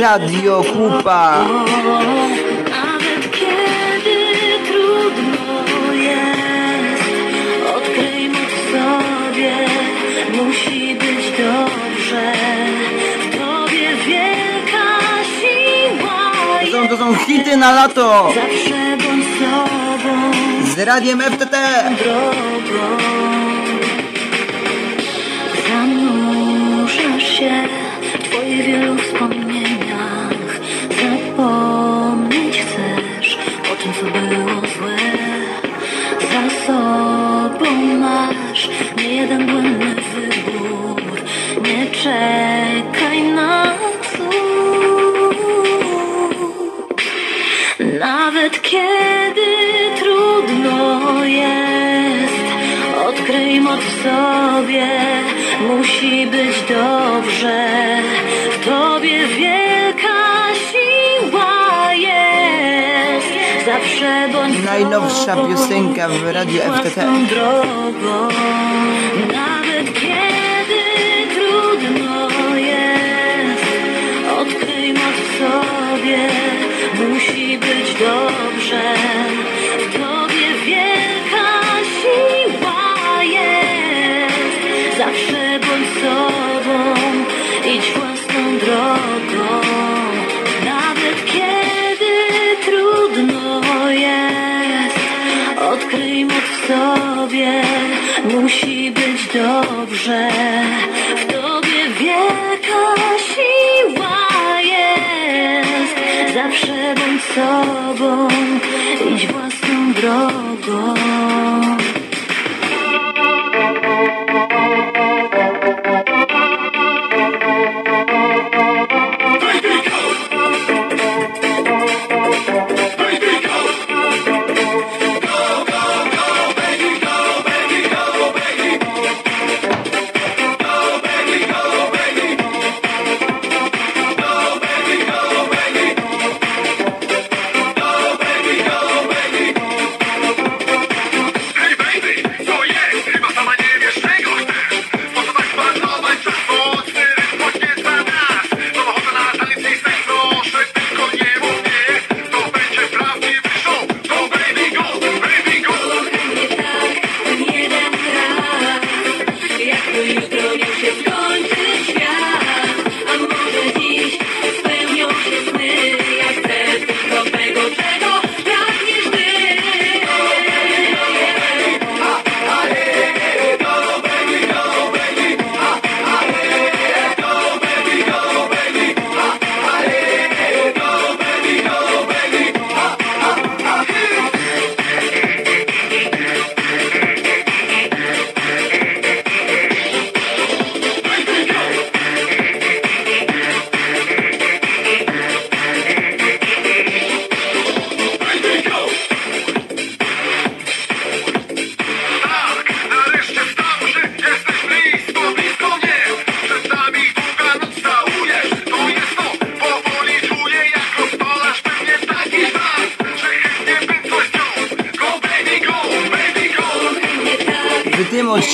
Radio Kupa. Nawet kiedy trudno jest, odkryj moc w sobie, musi być dobrze. W tobie wielka siła To są, to są hity na lato Zawsze bądź sobą, z radiem FTT. drogą. Wspomnieniach. Zapomnieć chcesz o tym, co było złe. Za sobą masz nie jeden błędny wybór. Nie czekaj na cud. Nawet kiedy trudno jest, odkryj moc w sobie, musi być dobrze. Najnowsza piosenka w radiu FTT. drogą. Nawet kiedy trudno jest, odkryj w sobie, musi być dobrze. W wielka siła jest, zawsze bądź sobą, idź własną drogą. Sobie, musi być dobrze. W tobie wielka siła jest, zawsze bądź sobą, idź własną drogą.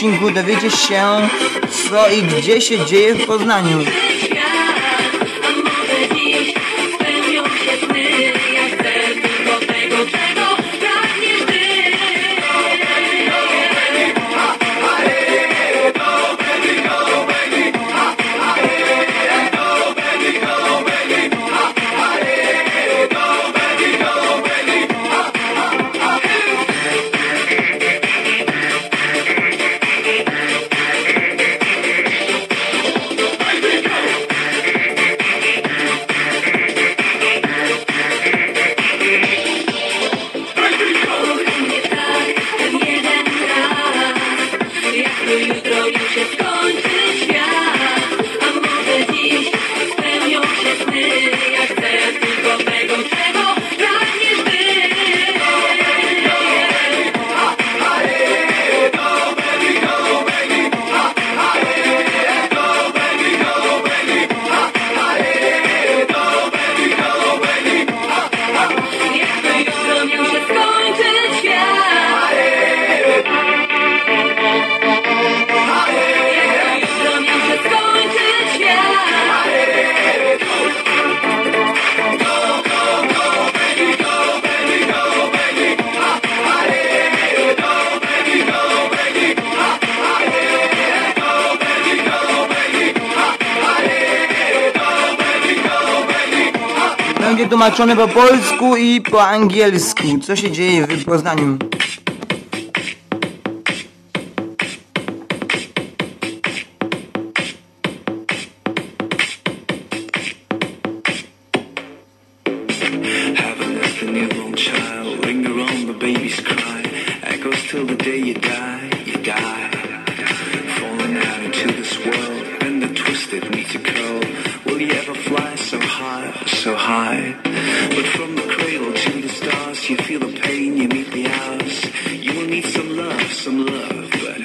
Odcinku dowiedziesz się, co i gdzie się dzieje w Poznaniu. Będzie tłumaczone po polsku i po angielsku. Co się dzieje w Poznaniu? Twisted curl. High? But from the cradle to the stars, you feel the pain, you meet the hours. You will need some love, some love, but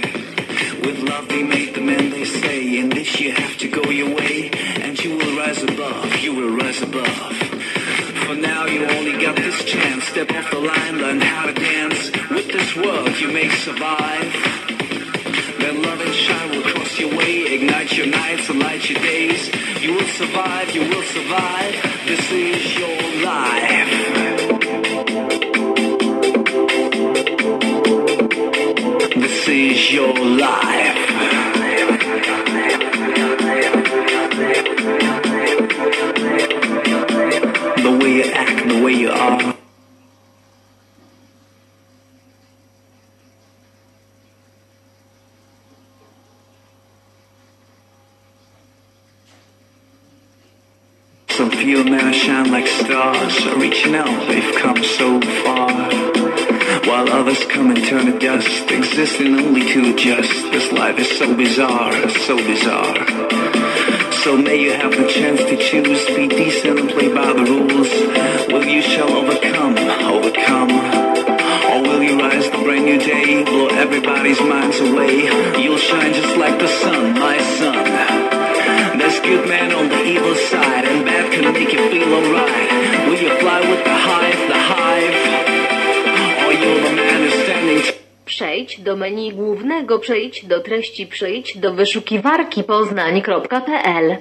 with love they made the men they say. In this you have to go your way, and you will rise above, you will rise above. For now you only got this chance. Step off the line, learn how to dance. With this world you may survive. Then love and shine will cross your way. Ignite your nights and light your days. You will survive, you will survive. This is your life. This is your life. Some feel now shine like stars, reaching out, they've come so far. While others come and turn to dust, existing only to adjust. This life is so bizarre, so bizarre. So may you have the chance to choose, be decent and play by the rules. Will you shall overcome, overcome? Or will you rise the brand new day, blow everybody's minds away? Do menu głównego, przejdź do treści, przyjdź do wyszukiwarki poznań.pl.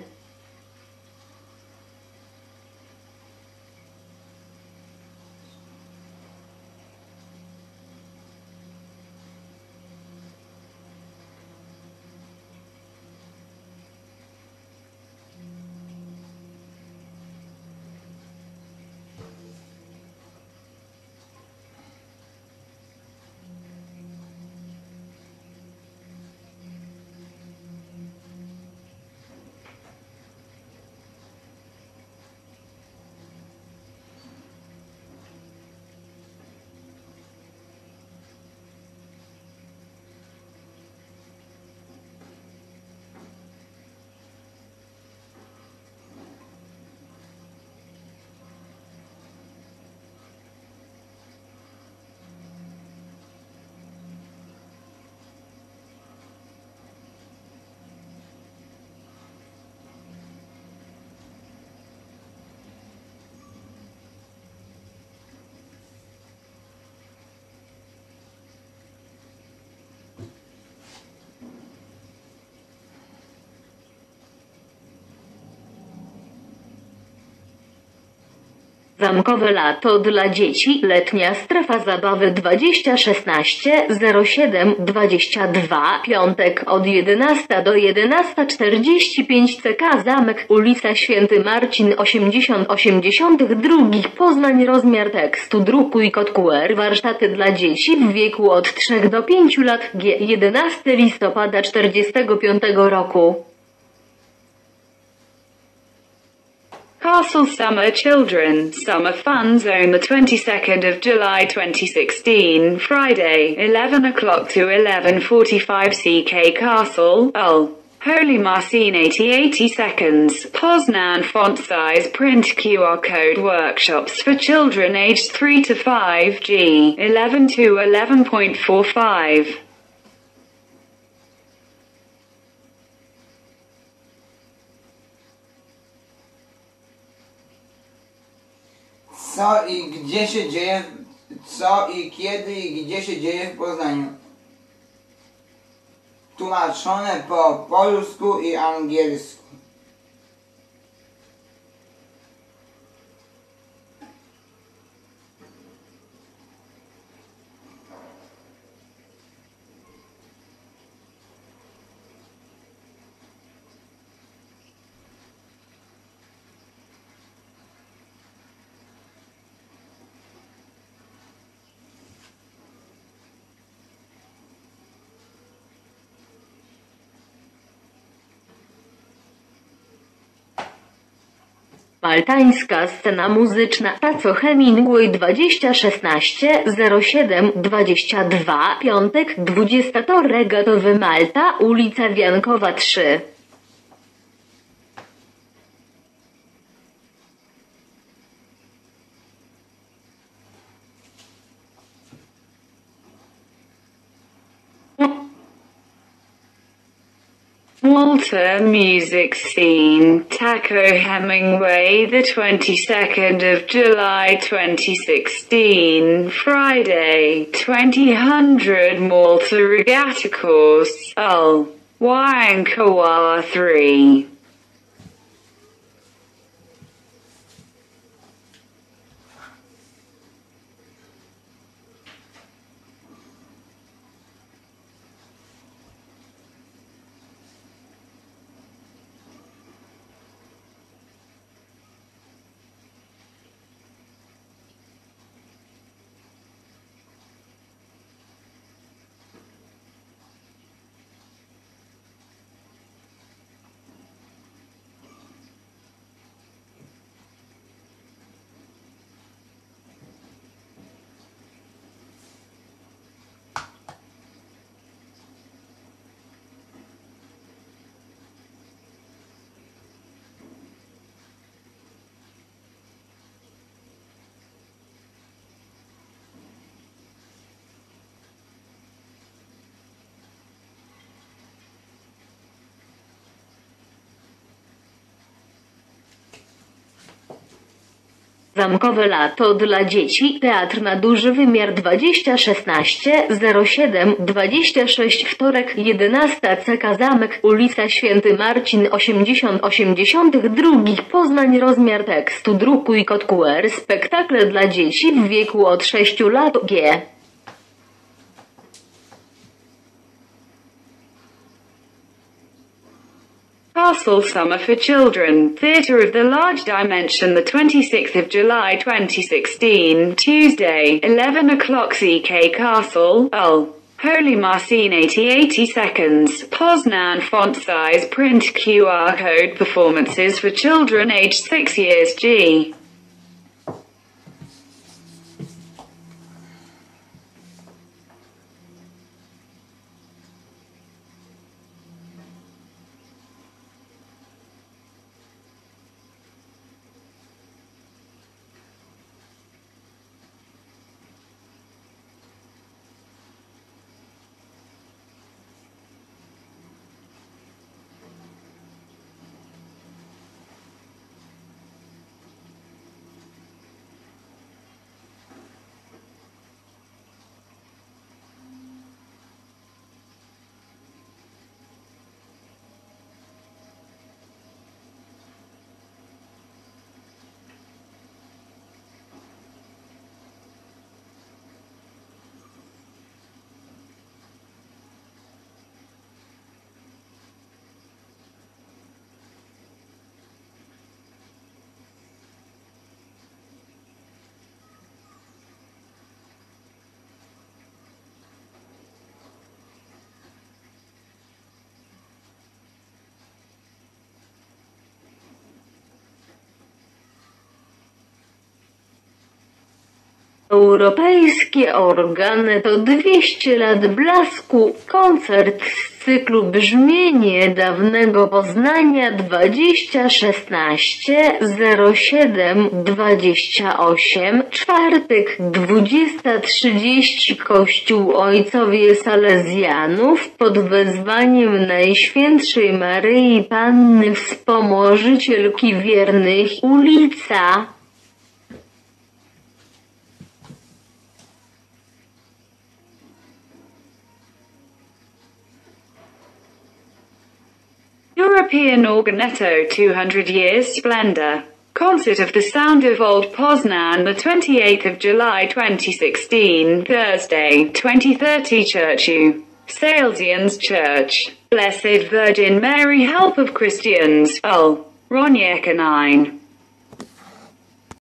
Zamkowe lato dla dzieci, letnia strefa zabawy 2016 07 22, piątek od 11 do 11.45 CK Zamek, ulica Święty Marcin 80 82, Poznań, rozmiar tekstu, drukuj kod QR, warsztaty dla dzieci w wieku od 3 do 5 lat, G 11 listopada 45 roku. Castle Summer Children. Summer Fun Zone the 22nd of July 2016 Friday 11 o'clock to 11:45 CK Castle. Hull Holy Marcin 80 80 seconds. Poznan font size print QR code workshops for children aged 3 to 5 G 11 to 11.45 Co i gdzie się dzieje, co i kiedy i gdzie się dzieje w Poznaniu. Tłumaczone po polsku i angielsku. Maltańska scena muzyczna Taco Hemingway 2016 07 22 Piątek 20 to Regatowy Malta ulica Wiankowa 3 Malta music scene. Taco Hemingway, the 22nd of July 2016. Friday, 2000 Malta Regatta Course. Oh, Hull. Wang Koala 3. Zamkowe lato dla dzieci, teatr na duży wymiar 2016 07 26 wtorek 11 CK Zamek ulica Święty Marcin 80 82 Poznań rozmiar tekstu druku i kod QR spektakle dla dzieci w wieku od 6 lat G Castle Summer for Children, Theatre of the Large Dimension, the 26th of July 2016, Tuesday, 11 o'clock CK Castle, Hull. Holy Marcin 80 80 seconds, Poznan font size print QR code performances for children aged 6 years G. Europejskie organy to 200 lat blasku. Koncert z cyklu Brzmienie dawnego Poznania 2016 07 28 czwartek 20.30 Kościół Ojcowie Salezjanów pod wezwaniem Najświętszej Maryi Panny Wspomożycielki Wiernych ulica European Organetto 200 Years Splendor. Concert of the Sound of Old Poznan, the 28th of July 2016, Thursday, 2030 Churchu. Salesians Church. Blessed Virgin Mary Help of Christians, Hull. Ronieka 9.